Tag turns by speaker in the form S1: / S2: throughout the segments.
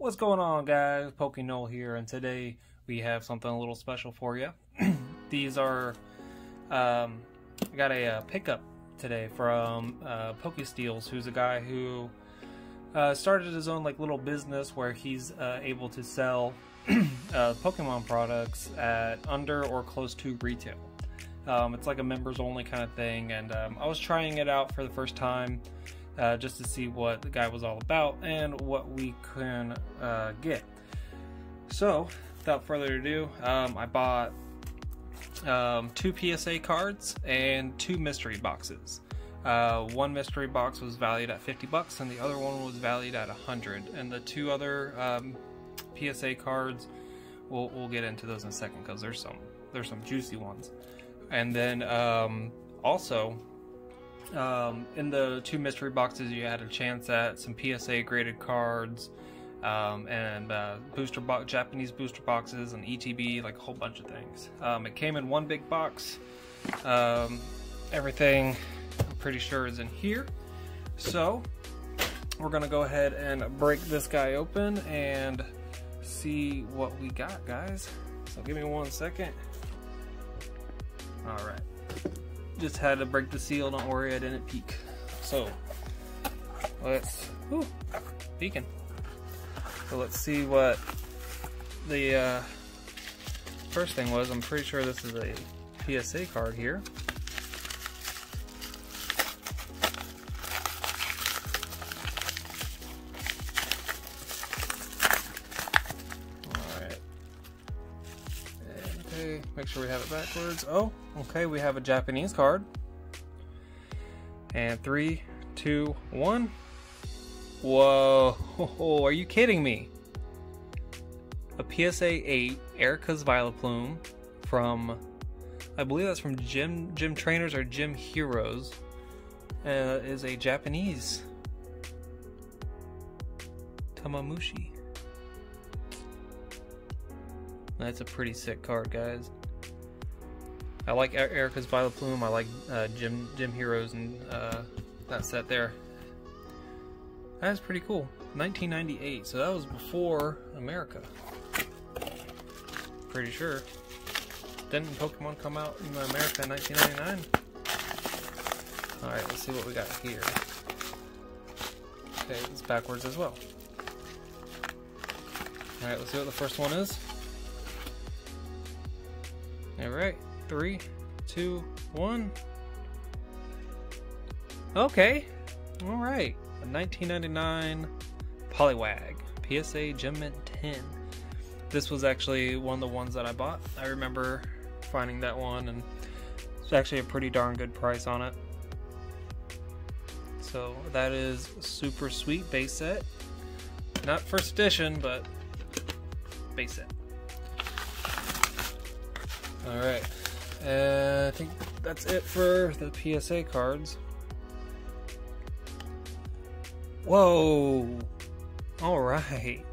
S1: What's going on guys? PokeNole here and today we have something a little special for you. These are, um, I got a uh, pickup today from uh, PokeSteels who's a guy who uh, started his own like little business where he's uh, able to sell uh, Pokemon products at under or close to retail. Um, it's like a members only kind of thing and um, I was trying it out for the first time uh, just to see what the guy was all about and what we can uh, get. So, without further ado, um, I bought um, two PSA cards and two mystery boxes. Uh, one mystery box was valued at 50 bucks and the other one was valued at 100 and the two other um, PSA cards we'll, we'll get into those in a second because there's some there's some juicy ones and then um, also um, in the two mystery boxes, you had a chance at some PSA graded cards um, and uh, booster box, Japanese booster boxes, and ETB, like a whole bunch of things. Um, it came in one big box. Um, everything, I'm pretty sure, is in here. So we're gonna go ahead and break this guy open and see what we got, guys. So give me one second. All right just had to break the seal. Don't worry, I didn't peek. So let's peeking. So let's see what the uh, first thing was. I'm pretty sure this is a PSA card here. Sure we have it backwards. Oh, okay, we have a Japanese card. And three, two, one. Whoa, are you kidding me? A PSA 8 Erika's Vileplume from, I believe that's from Gym, Gym Trainers or Gym Heroes, uh, is a Japanese Tamamushi. That's a pretty sick card, guys. I like Erika's Vileplume. I like uh, Gym Heroes and uh, that set there. That's pretty cool. 1998, so that was before America. Pretty sure. Didn't Pokemon come out in America in 1999? Alright, let's see what we got here. Okay, it's backwards as well. Alright, let's see what the first one is. Three, two, one. Okay, alright. A 1999 Poliwag PSA Gem Mint 10. This was actually one of the ones that I bought. I remember finding that one, and it's actually a pretty darn good price on it. So that is super sweet base set. Not first edition, but base set. Alright, uh, I think that's it for the PSA cards. Whoa! Alright.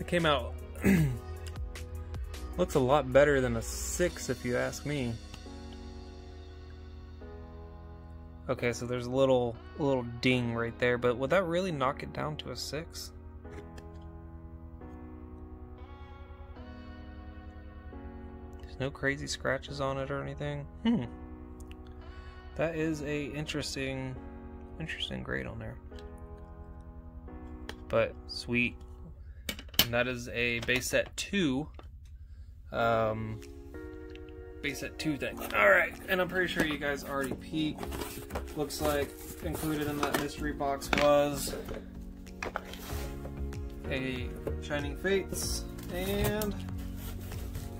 S1: It came out. looks a lot better than a 6 if you ask me. Okay, so there's a little little ding right there, but would that really knock it down to a 6? No crazy scratches on it or anything. Hmm. That is a interesting, interesting grade on there. But sweet. And that is a base set two. Um, base set two thing. All right, and I'm pretty sure you guys already peeked. Looks like included in that mystery box was a Shining Fates and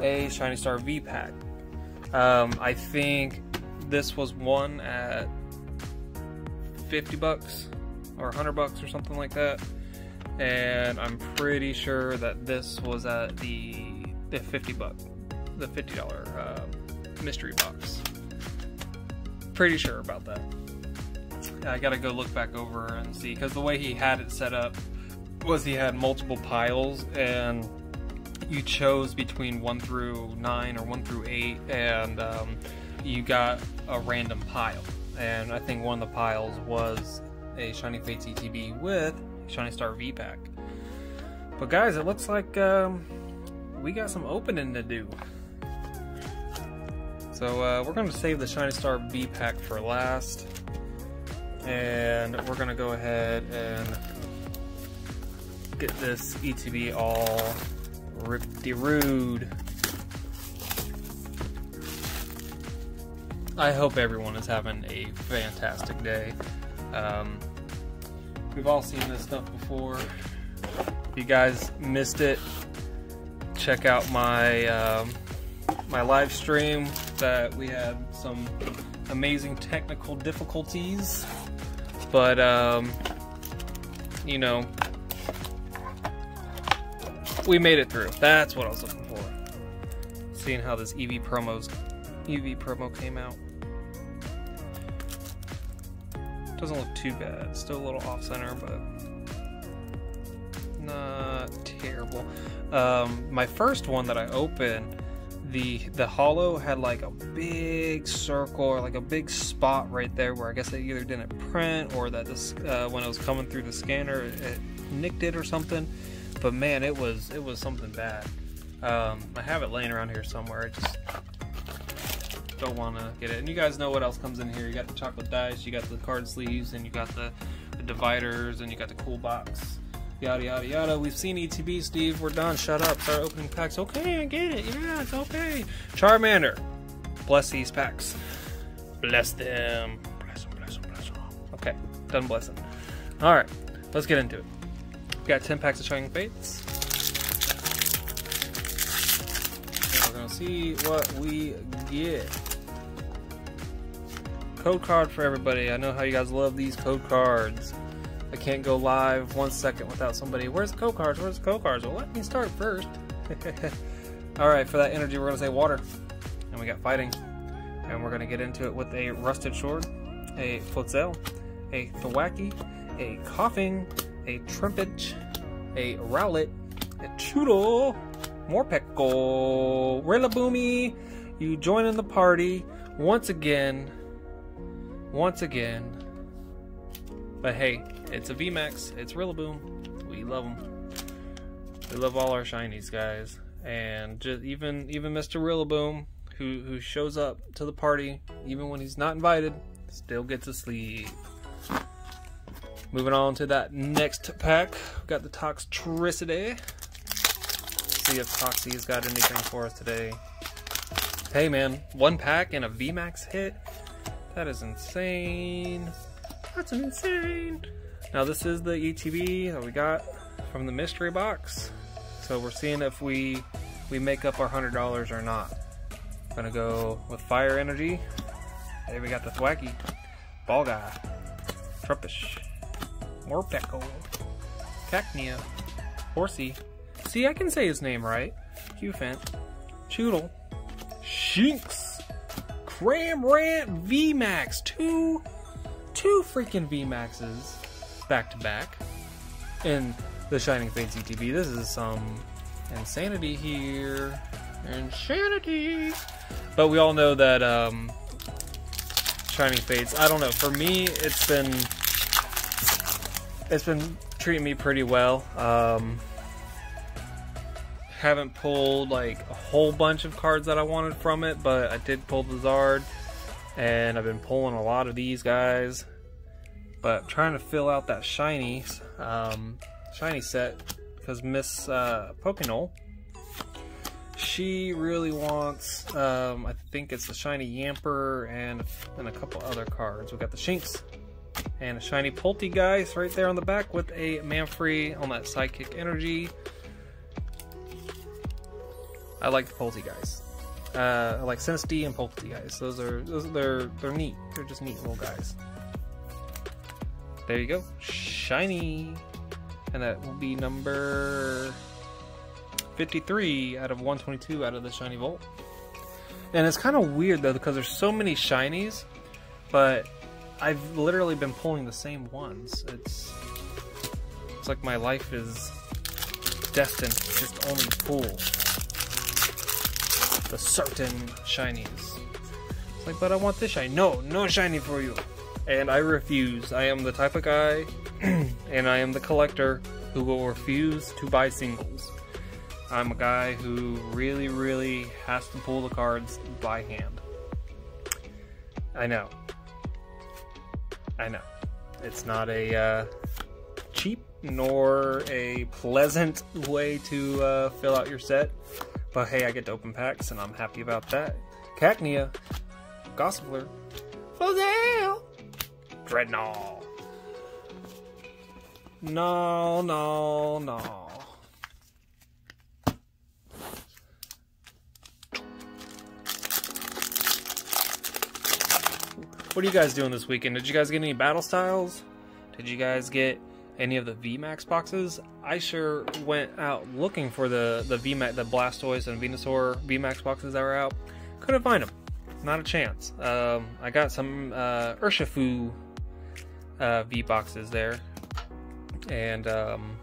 S1: a Shiny Star V pack. Um, I think this was one at 50 bucks or 100 bucks or something like that. And I'm pretty sure that this was at the, the 50 buck, the $50 uh, mystery box. Pretty sure about that. I gotta go look back over and see because the way he had it set up was he had multiple piles and you chose between 1 through 9 or 1 through 8 and um, you got a random pile and I think one of the piles was a Shiny Fates ETB with Shiny Star V pack. But guys, it looks like um, we got some opening to do. So uh, we're going to save the Shiny Star V pack for last. And we're going to go ahead and get this ETB all ripped rude. I hope everyone is having a fantastic day. Um, we've all seen this stuff before. If you guys missed it, check out my um, my live stream that we had some amazing technical difficulties, but um, you know we made it through. That's what I was looking for. Seeing how this Eevee promos Eevee promo came out. Doesn't look too bad. Still a little off center, but not terrible. Um, my first one that I opened, the the hollow had like a big circle or like a big spot right there where I guess they either didn't print or that this uh, when it was coming through the scanner it, it nicked it or something. But man, it was it was something bad. Um, I have it laying around here somewhere. I just don't want to get it. And you guys know what else comes in here. You got the chocolate dice, you got the card sleeves, and you got the, the dividers, and you got the cool box. Yada yada yada. We've seen ETB, Steve. We're done. Shut up. Start opening packs. Okay, I get it. Yeah, it's okay. Charmander. Bless these packs. Bless them. Bless them, bless them, bless them. Okay, done blessing. Alright, let's get into it. Got 10 packs of Shining Fates. And we're gonna see what we get. Code card for everybody. I know how you guys love these code cards. I can't go live one second without somebody. Where's the code cards? Where's the code cards? Well, let me start first. Alright, for that energy, we're to say water. And we got fighting. And we're to get into it with a Rusted Sword, a Floatzel, a Thwackey, a Koffing, a trumpet, a Rowlet, a Chewtle, Morpeko, Rillaboom. You join in the party once again once again. But hey, it's a VMAX, it's Rillaboom. We love them. We love all our shinies, guys. And just even even Mr. Rillaboom, who who shows up to the party even when he's not invited, still gets a sleeve. Moving on to that next pack, We've got the Toxtricity. See if Toxie's got anything for us today. Hey man, one pack and a VMAX hit. That is insane. That's insane. Now this is the ETB that we got from the mystery box. So we're seeing if we we make up our hundred dollars or not. I'm gonna go with fire energy. There we got the Thwackey, Ball Guy, Trumpish, Morpeko, Cacnea, Horsey. See, I can say his name right. Cufant, Chewtle, Shinx, Cramorant VMAX. Two, two freaking VMAXs back to back in the Shining Fates ETB. This is some insanity here. Insanity. But we all know that um, Shining Fates. I don't know. For me, it's been it's been treating me pretty well. Um, haven't pulled like a whole bunch of cards that I wanted from it, but I did pull the Zard, and I've been pulling a lot of these guys. But trying to fill out that shiny, um, shiny set because Miss uh, Pokinol, she really wants. Um, I think it's the shiny Yamper and and a couple other cards. We got the Shinx and a shiny Polteageist right there on the back with a Manfree on that Sidekick Energy. I like the Polteageist. Uh, I like Sinistea and Polteageist. Those are those they're they're neat. They're just neat little guys. There you go, shiny, and that will be number 53 out of 122 out of the shiny vault. And it's kind of weird though because there's so many shinies, but I've literally been pulling the same ones. It's it's like my life is destined to just only pull the certain shinies. It's like, but I want this shiny. No, no shiny for you. And I refuse. I am the type of guy and I am the collector who will refuse to buy singles. I'm a guy who really, really has to pull the cards by hand. I know. I know. It's not a uh, cheap nor a pleasant way to uh, fill out your set, but hey, I get to open packs and I'm happy about that. Cacnea, Gossipler, Flazel, Drednaw. No, no, no. What are you guys doing this weekend? Did you guys get any battle styles? Did you guys get any of the VMAX boxes? I sure went out looking for the the VMAX, the Blastoise and Venusaur VMAX boxes that were out. Couldn't find them. Not a chance. Um, I got some uh, Urshifu uh, V boxes there, and um,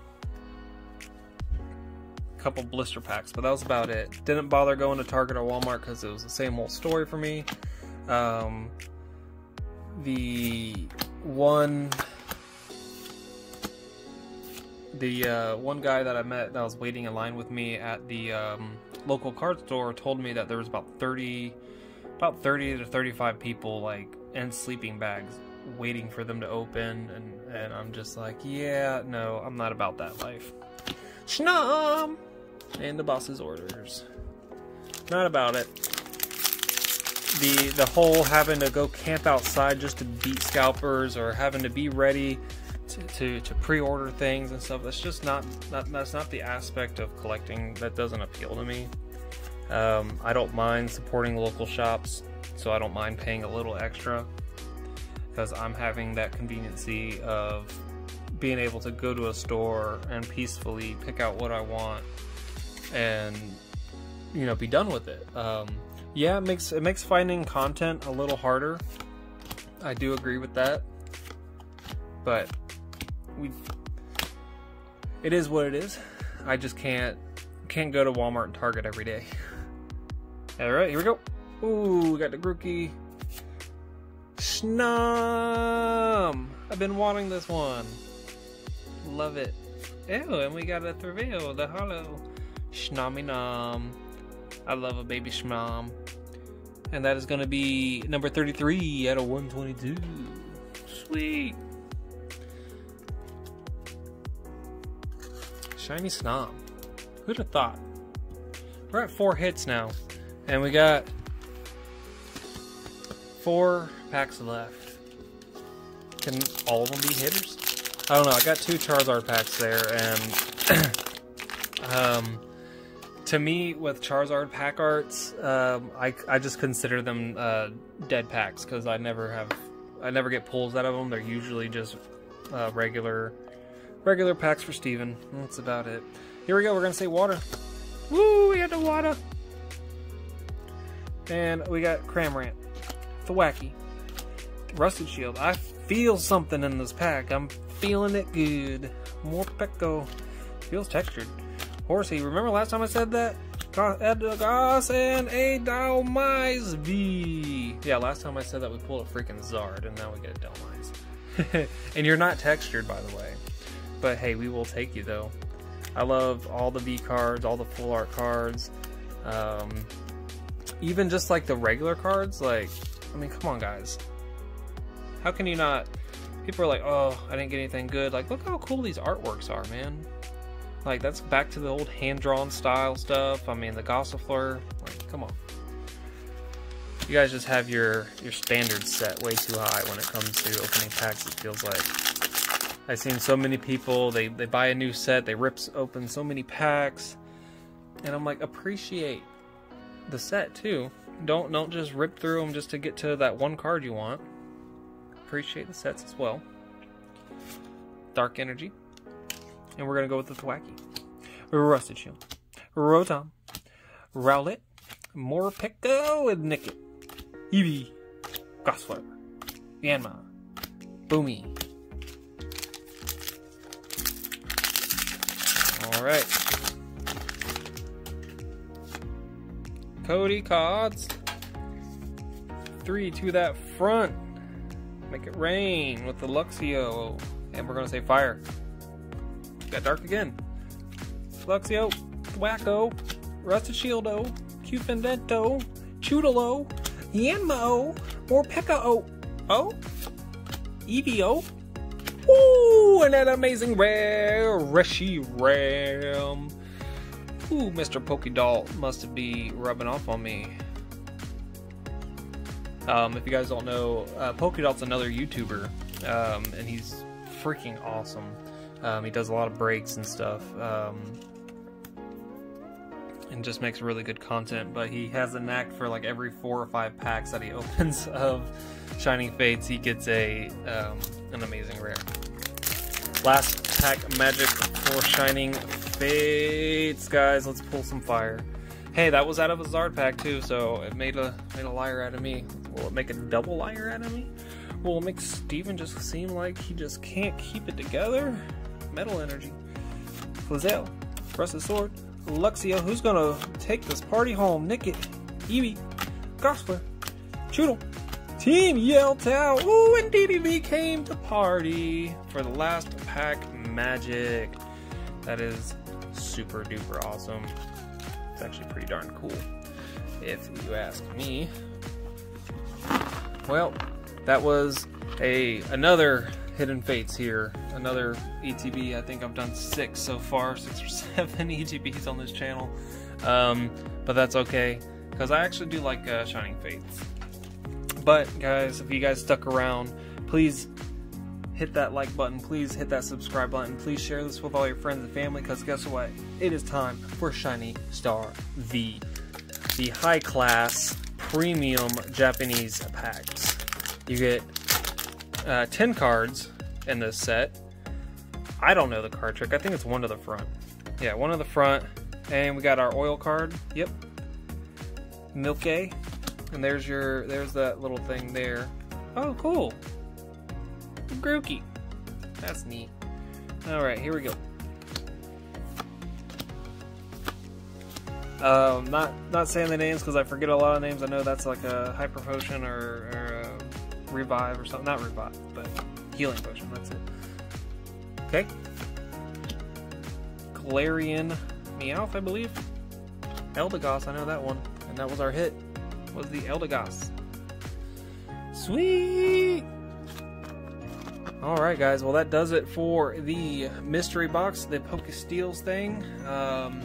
S1: a couple blister packs, but that was about it. Didn't bother going to Target or Walmart because it was the same old story for me. Um, the one the uh, one guy that I met that was waiting in line with me at the um, local card store told me that there was about 30 about 30 to 35 people like in sleeping bags waiting for them to open and, and I'm just like yeah no I'm not about that life. Schnum! And the boss's orders. Not about it the the whole having to go camp outside just to beat scalpers or having to be ready to, to, to pre-order things and stuff that's just not, not that's not the aspect of collecting that doesn't appeal to me. Um, I don't mind supporting local shops so I don't mind paying a little extra because I'm having that conveniency of being able to go to a store and peacefully pick out what I want and you know be done with it. Um, yeah, it makes it makes finding content a little harder. I do agree with that. But we it is what it is. I just can't can't go to Walmart and Target every day. All right, here we go. Ooh, we got the Grookey. Snum! I've been wanting this one. Love it. Ew, and we got a Threaville, the Hollow. Shnami Nom. I love a baby Shmom. And that is going to be number 33 out of 122. Sweet. Shiny Snom. Who'd have thought? We're at four hits now. And we got four packs left. Can all of them be hitters? I don't know. I got two Charizard packs there, and um, to me, with Charizard pack arts, um, I, I just consider them uh, dead packs because I never have, I never get pulls out of them. They're usually just uh, regular, regular packs for Steven. That's about it. Here we go. We're gonna say water. Woo! We got the water, and we got Cramorant, Thwackey, Rusted Shield. I feel something in this pack. I'm feeling it good. Morpeko feels textured. Horsey, remember last time I said that? Edgas and a Dhelmise V. Yeah, last time I said that we pulled a freaking Zard, and now we get a Dhelmise. and you're not textured, by the way. But hey, we will take you, though. I love all the V cards, all the full art cards. Um, even just like the regular cards, like, I mean, come on, guys. How can you not? People are like, oh, I didn't get anything good. Like, look how cool these artworks are, man. Like, that's back to the old hand-drawn style stuff. I mean, the Gossifleur. Like, come on. You guys just have your, your standards set way too high when it comes to opening packs, it feels like. I've seen so many people, they, they buy a new set, they rip open so many packs. And I'm like, appreciate the set, too. Don't, don't just rip through them just to get to that one card you want. Appreciate the sets as well. Dark Energy. And we're going to go with the Thwackey. Rusted Shield. Rotom. Rowlet. Morpeko and Nickit. Eevee. Gossifleur. Yanma. Boomy. Alright. Cody cards. Three to that front. Make it rain with the Luxio and we're gonna say fire. Got dark again. Luxio, Wacko, Rusted Shieldo, Cufendento, Chudalo, Yanmo, more Pekka O, O, EVO, Ooh, and that amazing rare Reshi Ram. Ooh, Mr. Pokédoll must be rubbing off on me. Um, if you guys don't know, uh, Pokédoll's another YouTuber, um, and he's freaking awesome. Um, he does a lot of breaks and stuff, um, and just makes really good content. But he has a knack for like every four or five packs that he opens of Shining Fates, he gets a um, an amazing rare. Last pack magic for Shining Fates, guys. Let's pull some fire. Hey, that was out of a Zard pack too, so it made a made a liar out of me. Will it make a double liar out of me? Will it make Steven just seem like he just can't keep it together? Metal Energy. Flazelle. Rusted Sword. Luxio, who's gonna take this party home? Nickit. Eevee. Gosler. Choodle. Team Yell Tao. Ooh, and DDV came to party for the last pack magic. That is super duper awesome. It's actually pretty darn cool, if you ask me. Well, that was a another Hidden Fates here. Another ETB. I think I've done six so far, six or seven ETBs on this channel. Um, but that's okay, because I actually do like uh, Shining Fates. But guys, if you guys stuck around, please hit that like button. Please hit that subscribe button. Please share this with all your friends and family because guess what? It is time for Shiny Star V. The high class premium Japanese packs. You get uh, 10 cards in this set. I don't know the card trick. I think it's one to the front. Yeah, one to the front. And we got our oil card. Yep. Milky. And there's your, there's that little thing there. Oh, cool. Grookey. That's neat. Alright, here we go. Um, not not saying the names because I forget a lot of names. I know that's like a hyper potion or, or revive or something. Not revive, but healing potion. That's it. Okay. Galarian Meowth, I believe. Eldegoss, I know that one, and that was our hit. Was the Eldegoss. Sweet. Alright guys, well that does it for the mystery box, the Pokesteals thing. Um,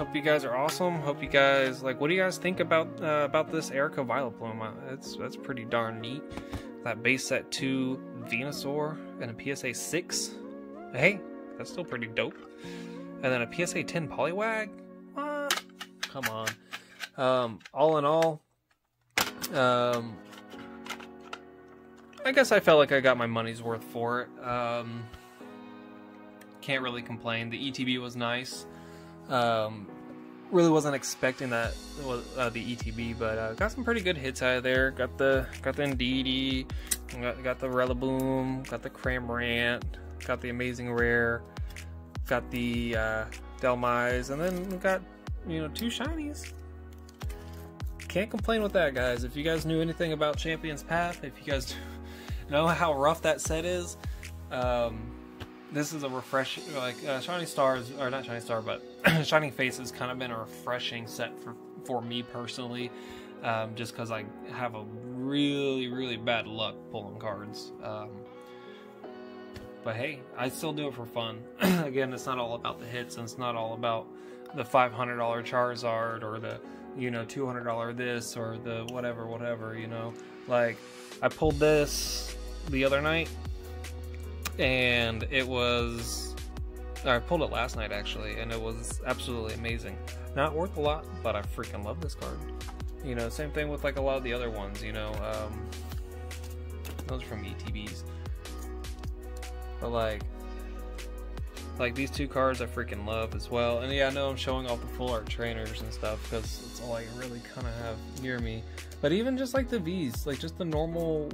S1: hope you guys are awesome. Hope you guys, like, what do you guys think about uh, about this Erika Vileplume? Uh, It's, that's pretty darn neat. That base set 2 Venusaur and a PSA 6. Hey, that's still pretty dope. And then a PSA 10 Poliwag? What? Come on. Um, all in all, um, I guess I felt like I got my money's worth for it. Um, can't really complain. The ETB was nice. Um, really wasn't expecting that uh, the ETB, but uh, got some pretty good hits out of there. Got the got the Indeedee, got, got the Rillaboom, got the Cramorant, got the Amazing Rare, got the uh, Dhelmise, and then got you know two shinies can't complain with that, guys. If you guys knew anything about Champion's Path, if you guys know how rough that set is, um, this is a refreshing, like uh, Shining Stars, or not Shining Star, but Shining Fates has kind of been a refreshing set for for me personally, um, just because I have a really really bad luck pulling cards. Um, but hey, I still do it for fun. Again, it's not all about the hits, and it's not all about the $500 Charizard or the you know $200 this or the whatever whatever you know like i pulled this the other night and it was i pulled it last night actually and it was absolutely amazing not worth a lot but i freaking love this card you know same thing with like a lot of the other ones you know um those are from etbs but like like these two cards I freaking love as well. And yeah, I know I'm showing off the full art trainers and stuff because it's all I really kind of have near me. But even just like the V's, like just the normal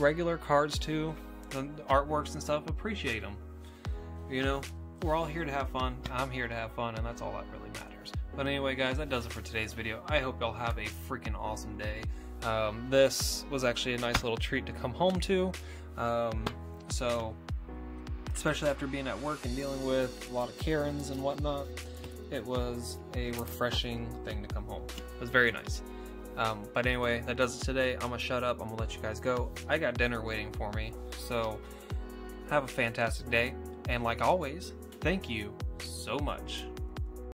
S1: regular cards too, the artworks and stuff, appreciate them. You know, we're all here to have fun. I'm here to have fun, and that's all that really matters. But anyway, guys, that does it for today's video. I hope y'all have a freaking awesome day. Um, this was actually a nice little treat to come home to. Um, So, especially after being at work and dealing with a lot of Karens and whatnot, it was a refreshing thing to come home. It was very nice. Um, but anyway, that does it today. I'm gonna shut up. I'm gonna let you guys go. I got dinner waiting for me. So, have a fantastic day. And like always, thank you so much.